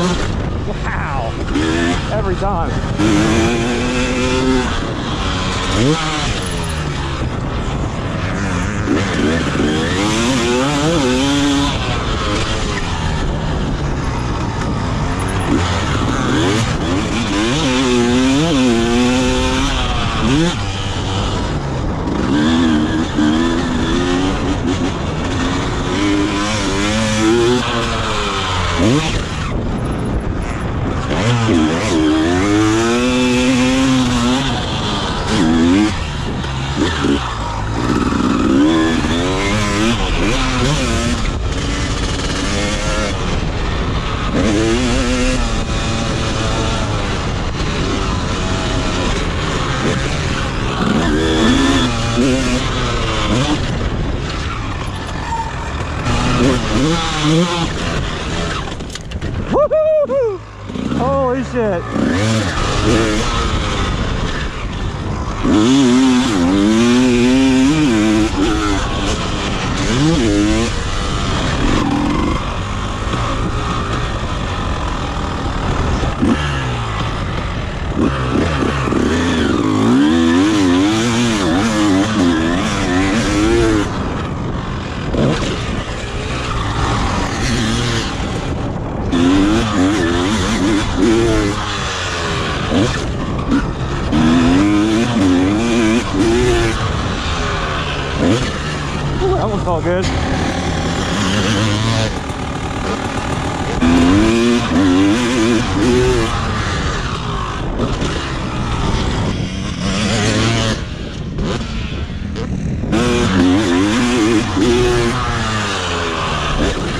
Wow. Every time. Woo-hoo-hoo! Holy shit. That one felt good.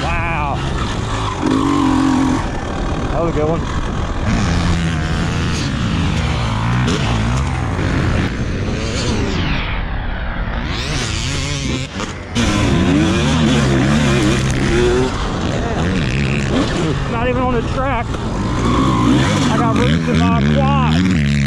Wow. That was a good one. Not even on the track. I got roots in my quad.